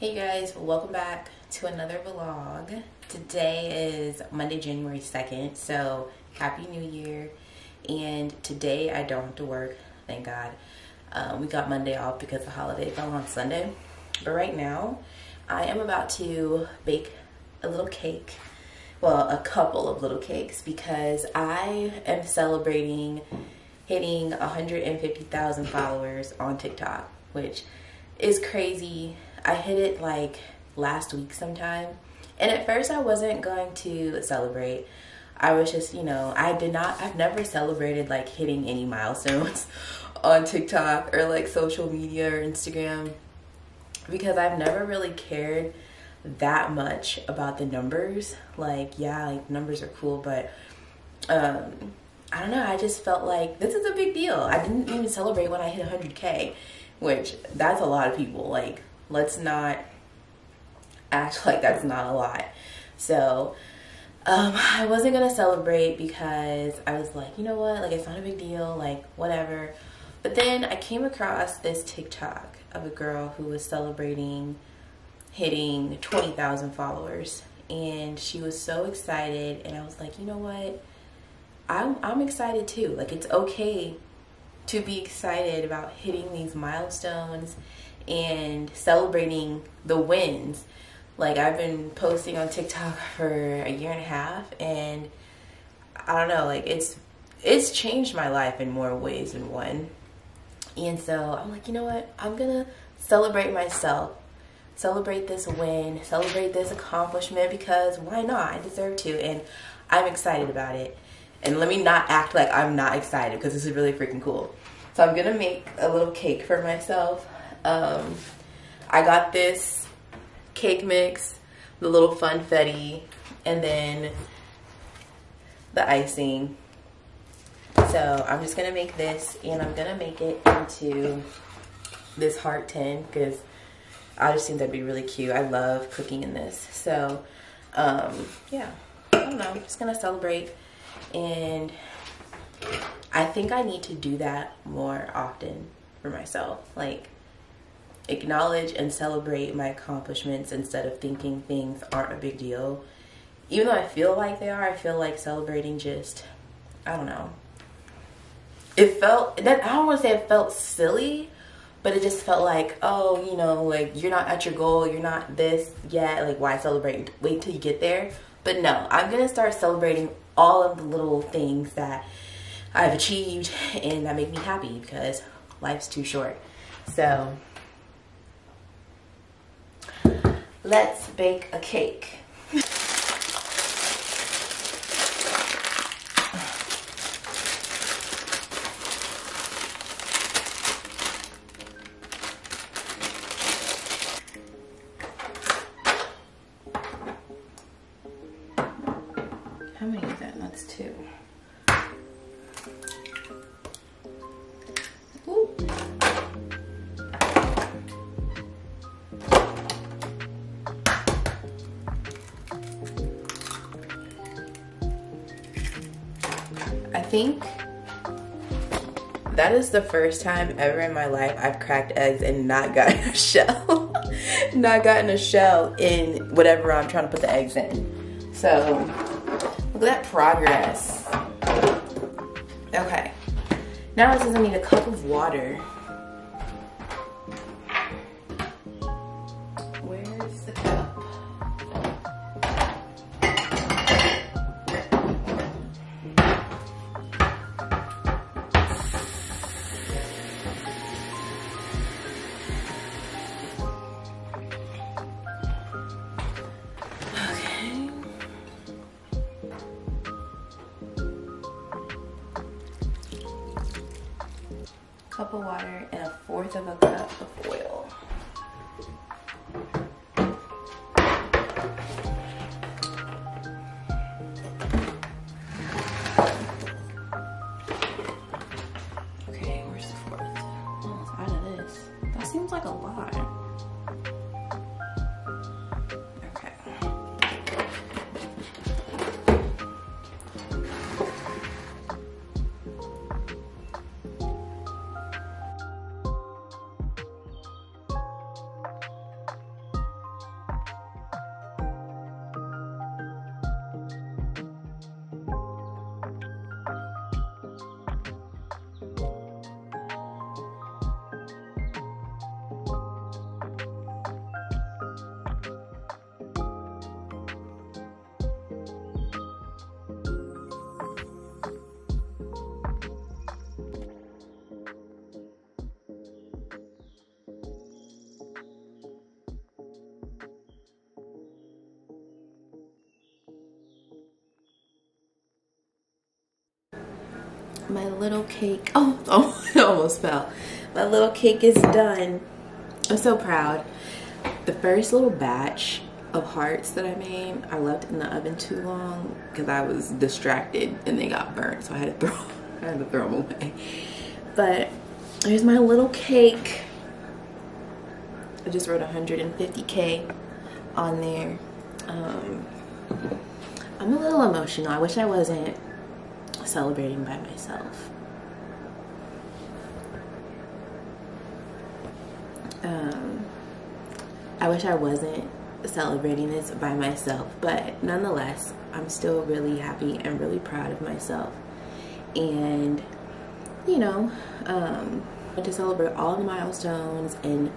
Hey guys, welcome back to another vlog. Today is Monday, January 2nd, so happy new year. And today I don't have to work, thank God. Um, we got Monday off because the holiday fell on Sunday. But right now, I am about to bake a little cake. Well, a couple of little cakes because I am celebrating hitting 150,000 followers on TikTok, which is crazy I hit it like last week sometime. And at first, I wasn't going to celebrate. I was just, you know, I did not, I've never celebrated like hitting any milestones on TikTok or like social media or Instagram because I've never really cared that much about the numbers. Like, yeah, like numbers are cool, but um, I don't know. I just felt like this is a big deal. I didn't even celebrate when I hit 100K, which that's a lot of people. Like, let's not act like that's not a lot. So um, I wasn't gonna celebrate because I was like, you know what, like it's not a big deal, like whatever. But then I came across this TikTok of a girl who was celebrating hitting 20,000 followers and she was so excited and I was like, you know what? I'm I'm excited too. Like it's okay to be excited about hitting these milestones and celebrating the wins. Like I've been posting on TikTok for a year and a half and I don't know, like it's it's changed my life in more ways than one. And so I'm like, you know what? I'm going to celebrate myself. Celebrate this win, celebrate this accomplishment because why not? I deserve to and I'm excited about it. And let me not act like I'm not excited because this is really freaking cool. So I'm gonna make a little cake for myself. Um, I got this cake mix, the little funfetti, and then the icing. So I'm just gonna make this and I'm gonna make it into this heart tin because I just think that'd be really cute. I love cooking in this. So um, yeah, I don't know, I'm just gonna celebrate and I think I need to do that more often for myself. Like acknowledge and celebrate my accomplishments instead of thinking things aren't a big deal. Even though I feel like they are, I feel like celebrating just, I don't know. It felt, that I don't want to say it felt silly, but it just felt like, oh, you know, like you're not at your goal, you're not this yet, like why celebrate? Wait till you get there. But no, I'm going to start celebrating all of the little things that I've achieved and that make me happy because life's too short. So, let's bake a cake. How many is that? That's two. Think that is the first time ever in my life I've cracked eggs and not gotten a shell. not gotten a shell in whatever I'm trying to put the eggs in. So, look at that progress. Okay. Now it says I need a cup of water. My little cake. Oh, oh, it almost fell. My little cake is done. I'm so proud. The first little batch of hearts that I made, I left in the oven too long because I was distracted and they got burnt. So I had to throw, I had to throw them away. But here's my little cake. I just wrote 150K on there. Um, I'm a little emotional. I wish I wasn't celebrating by myself. Um, I wish I wasn't celebrating this by myself, but nonetheless, I'm still really happy and really proud of myself. And, you know, um, to celebrate all the milestones and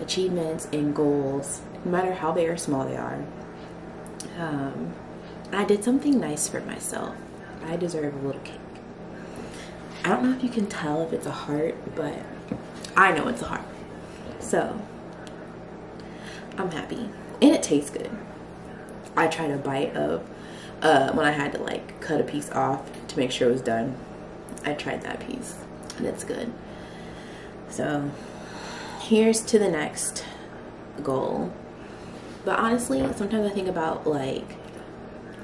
achievements and goals, no matter how big or small they are. Um, I did something nice for myself. I deserve a little cake. I don't know if you can tell if it's a heart, but I know it's a heart. So, I'm happy. And it tastes good. I tried a bite of, uh, when I had to like cut a piece off to make sure it was done. I tried that piece and it's good. So, here's to the next goal. But honestly, sometimes I think about like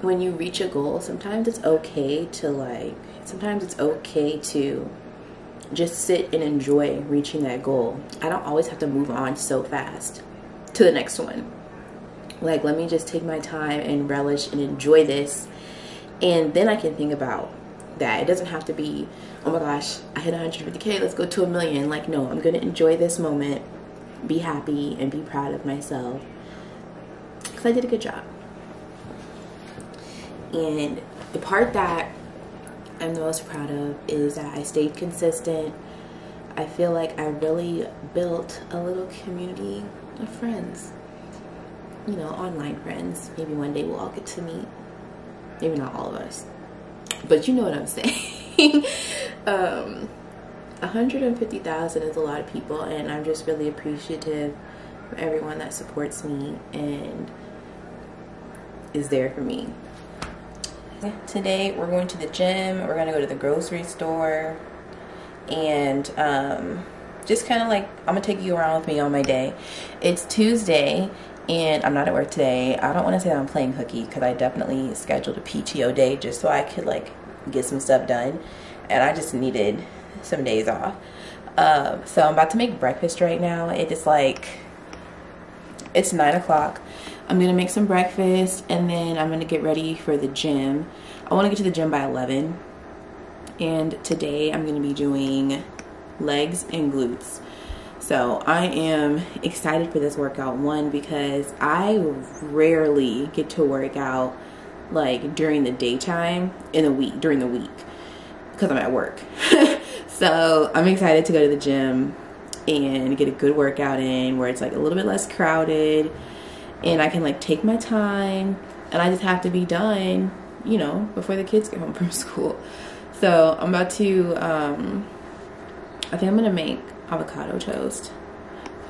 when you reach a goal, sometimes it's okay to like, sometimes it's okay to just sit and enjoy reaching that goal. I don't always have to move on so fast to the next one. Like, let me just take my time and relish and enjoy this. And then I can think about that. It doesn't have to be, oh my gosh, I hit 150K, let's go to a million. Like, no, I'm going to enjoy this moment, be happy, and be proud of myself. Because I did a good job. And the part that I'm the most proud of is that I stayed consistent. I feel like I really built a little community of friends. You know, online friends. Maybe one day we'll all get to meet. Maybe not all of us. But you know what I'm saying. um, 150,000 is a lot of people and I'm just really appreciative of everyone that supports me and is there for me. Today we're going to the gym, we're gonna go to the grocery store, and um, just kind of like, I'm gonna take you around with me on my day. It's Tuesday, and I'm not at work today. I don't wanna say I'm playing hooky, because I definitely scheduled a PTO day just so I could like get some stuff done, and I just needed some days off. Um, so I'm about to make breakfast right now. It is like, it's nine o'clock. I'm gonna make some breakfast and then I'm gonna get ready for the gym. I wanna get to the gym by 11. And today I'm gonna be doing legs and glutes. So I am excited for this workout. One, because I rarely get to work out like during the daytime in the week, during the week, because I'm at work. so I'm excited to go to the gym and get a good workout in where it's like a little bit less crowded and I can like take my time and I just have to be done, you know, before the kids get home from school. So I'm about to, um, I think I'm gonna make avocado toast.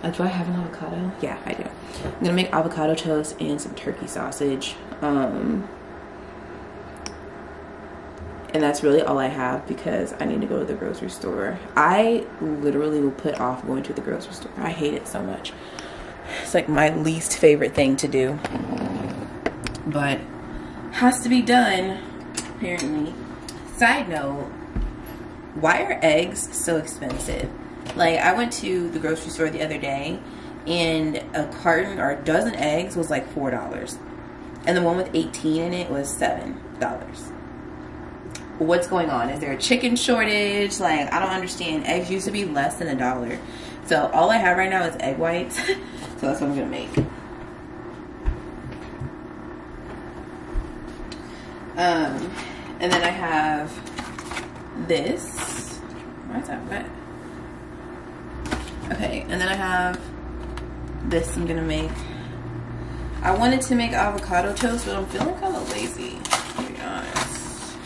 Uh, do I have an avocado? Yeah, I do. I'm gonna make avocado toast and some turkey sausage. Um, and that's really all I have because I need to go to the grocery store. I literally will put off going to the grocery store. I hate it so much. It's like my least favorite thing to do. But has to be done, apparently. Side note, why are eggs so expensive? Like I went to the grocery store the other day and a carton or a dozen eggs was like four dollars. And the one with 18 in it was seven dollars. What's going on? Is there a chicken shortage? Like I don't understand. Eggs used to be less than a dollar. So all I have right now is egg whites. so that's what I'm gonna make. Um, and then I have this. Why is that wet? Okay, and then I have this I'm gonna make. I wanted to make avocado toast, but I'm feeling kind of lazy, to be honest.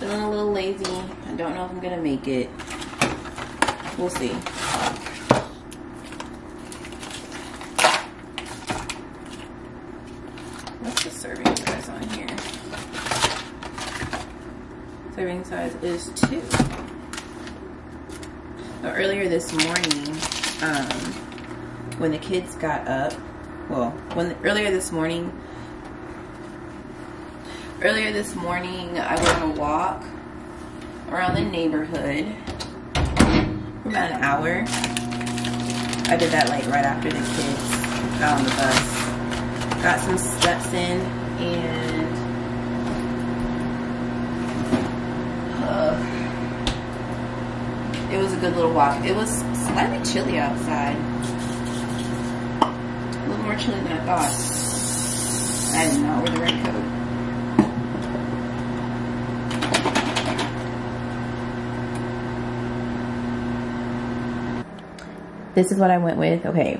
Feeling a little lazy. I don't know if I'm gonna make it. We'll see. What's the serving size is two. Earlier this morning, um, when the kids got up, well, when earlier this morning, earlier this morning, I went on a walk around the neighborhood for about an hour. I did that like right after the kids got on the bus. Got some steps in and uh, it was a good little walk. It was slightly chilly outside. A little more chilly than I thought. I did not wear the raincoat. this is what I went with. Okay,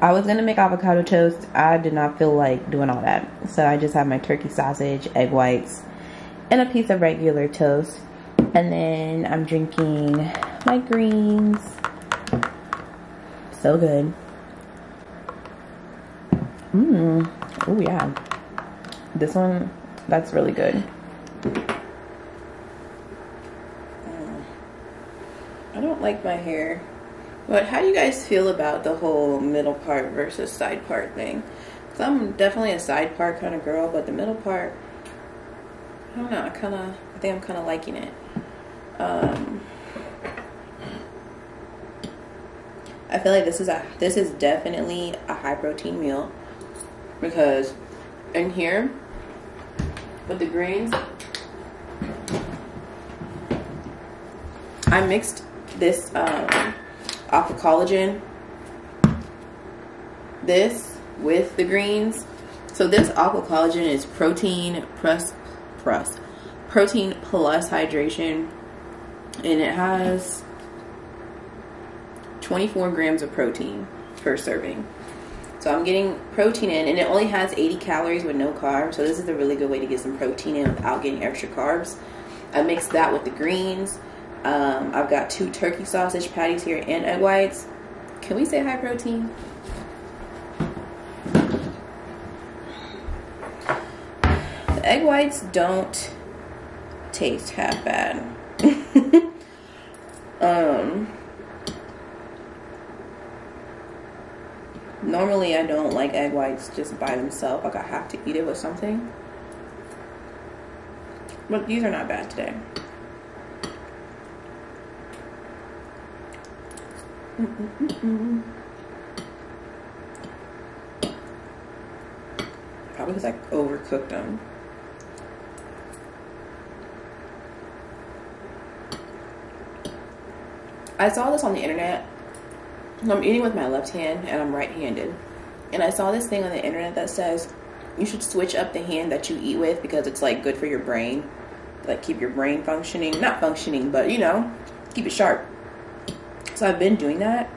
I was gonna make avocado toast. I did not feel like doing all that. So I just have my turkey sausage, egg whites, and a piece of regular toast. And then I'm drinking my greens. So good. Mmm. Oh yeah. This one, that's really good. I don't like my hair. But how do you guys feel about the whole middle part versus side part thing? Cause I'm definitely a side part kind of girl, but the middle part, I don't know. I kind of, I think I'm kind of liking it. Um, I feel like this is a, this is definitely a high protein meal because in here with the greens, I mixed this. Um, Aqua Collagen. This with the greens. So this Aqua Collagen is protein plus, plus protein plus hydration. And it has 24 grams of protein per serving. So I'm getting protein in, and it only has 80 calories with no carbs. So this is a really good way to get some protein in without getting extra carbs. I mixed that with the greens. Um, I've got two turkey sausage patties here and egg whites. Can we say high protein? The egg whites don't taste half bad. um, normally I don't like egg whites just by themselves. Like I have to eat it with something. But these are not bad today. Probably because I overcooked them. I saw this on the internet. I'm eating with my left hand and I'm right-handed. And I saw this thing on the internet that says you should switch up the hand that you eat with because it's like good for your brain. Like keep your brain functioning. Not functioning, but you know, keep it sharp. So I've been doing that.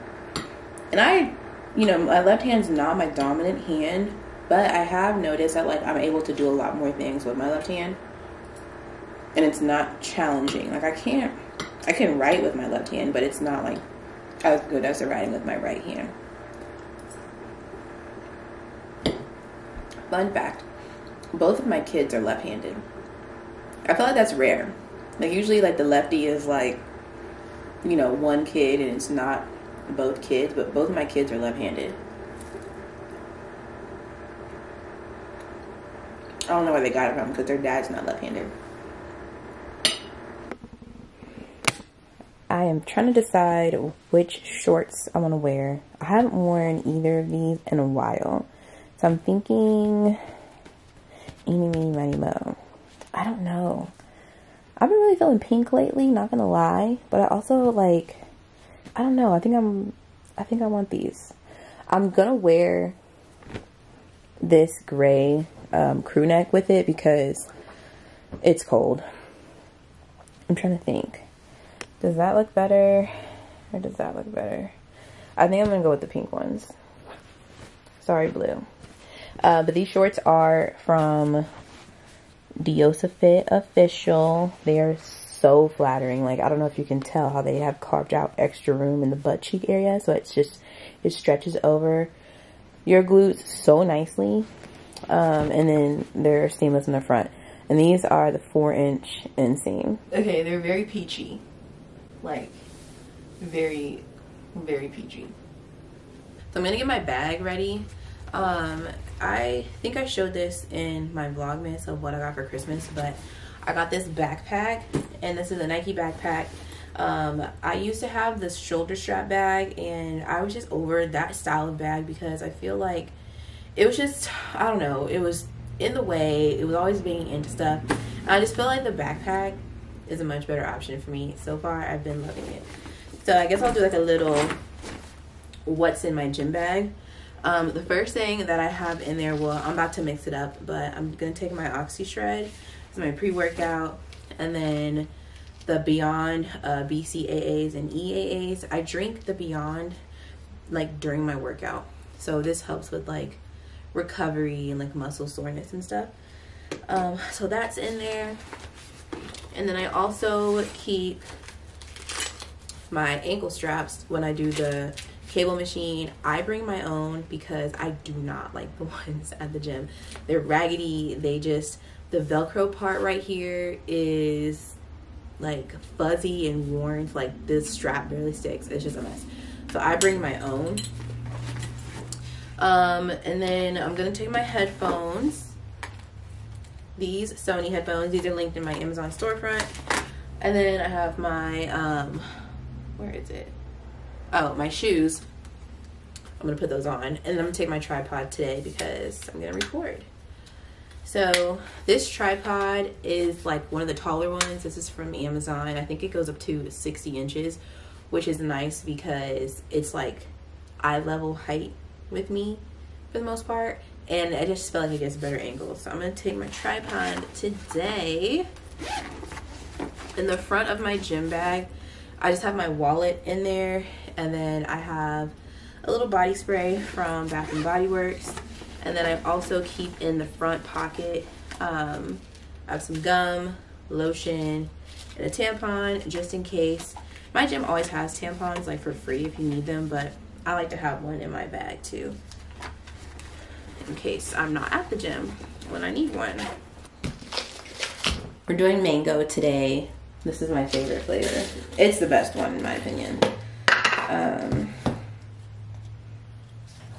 And I, you know, my left hand's not my dominant hand, but I have noticed that like I'm able to do a lot more things with my left hand. And it's not challenging. Like I can't I can write with my left hand, but it's not like as good as the writing with my right hand. Fun fact. Both of my kids are left-handed. I feel like that's rare. Like usually like the lefty is like you know, one kid and it's not both kids, but both of my kids are left handed. I don't know where they got it from because their dad's not left handed. I am trying to decide which shorts I want to wear. I haven't worn either of these in a while. So I'm thinking eeny, meeny, miny, mo. I don't know. I've been really feeling pink lately, not gonna lie. But I also like, I don't know. I think I'm, I think I want these. I'm gonna wear this gray um, crew neck with it because it's cold. I'm trying to think. Does that look better? Or does that look better? I think I'm gonna go with the pink ones. Sorry, blue. Uh, but these shorts are from Diosa Fit official. They are so flattering. Like, I don't know if you can tell how they have carved out extra room in the butt cheek area. So it's just, it stretches over your glutes so nicely. Um, and then they're seamless in the front. And these are the four inch inseam. Okay, they're very peachy. Like, very, very peachy. So I'm gonna get my bag ready. Um, I think I showed this in my vlogmas of what I got for Christmas, but I got this backpack and this is a Nike backpack. Um, I used to have this shoulder strap bag and I was just over that style of bag because I feel like it was just, I don't know, it was in the way. It was always being into stuff. I just feel like the backpack is a much better option for me. So far, I've been loving it. So I guess I'll do like a little what's in my gym bag. Um, the first thing that I have in there, well, I'm about to mix it up, but I'm gonna take my Oxy Shred, it's my pre-workout, and then the Beyond uh, BCAAs and EAAs. I drink the Beyond like during my workout, so this helps with like recovery and like muscle soreness and stuff. Um, so that's in there, and then I also keep my ankle straps when I do the cable machine. I bring my own because I do not like the ones at the gym. They're raggedy. They just, the Velcro part right here is like fuzzy and worn. Like this strap barely sticks. It's just a mess. So I bring my own. Um, and then I'm going to take my headphones. These Sony headphones. These are linked in my Amazon storefront. And then I have my, um, where is it? Oh, my shoes. I'm gonna put those on and I'm gonna take my tripod today because I'm gonna record. So this tripod is like one of the taller ones. This is from Amazon. I think it goes up to 60 inches, which is nice because it's like eye level height with me for the most part. And I just feel like it gets better angles. So I'm gonna take my tripod today. In the front of my gym bag, I just have my wallet in there and then I have a little body spray from Bath and Body Works and then I also keep in the front pocket um, I have some gum, lotion, and a tampon just in case. My gym always has tampons like for free if you need them, but I like to have one in my bag too in case I'm not at the gym when I need one. We're doing mango today. This is my favorite flavor. It's the best one in my opinion. Um,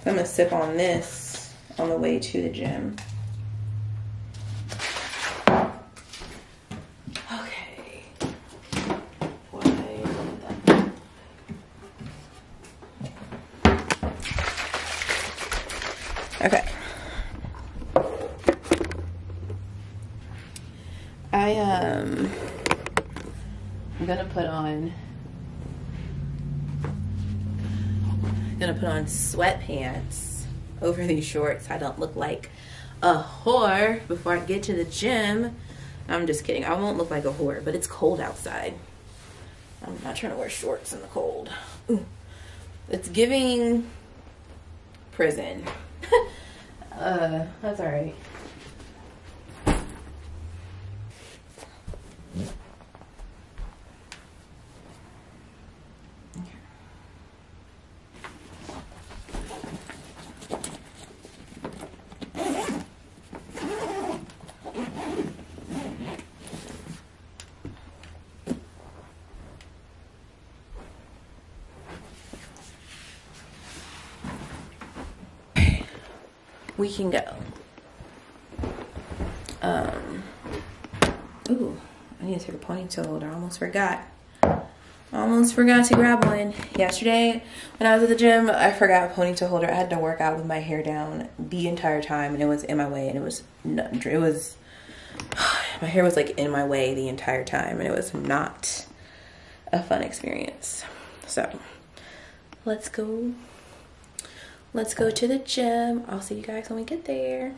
I'm gonna sip on this on the way to the gym. Okay. Why Okay. I um I'm gonna put on I'm gonna put on sweatpants over these shorts. I don't look like a whore before I get to the gym. I'm just kidding. I won't look like a whore, but it's cold outside. I'm not trying to wear shorts in the cold. Ooh. It's giving prison. uh, that's alright. we can go. Um, ooh, I need to take a ponytail holder. I almost forgot. Almost forgot to grab one. Yesterday, when I was at the gym, I forgot a ponytail holder. I had to work out with my hair down the entire time, and it was in my way, and it was, it was, my hair was like in my way the entire time, and it was not a fun experience. So, let's go let's go to the gym. I'll see you guys when we get there.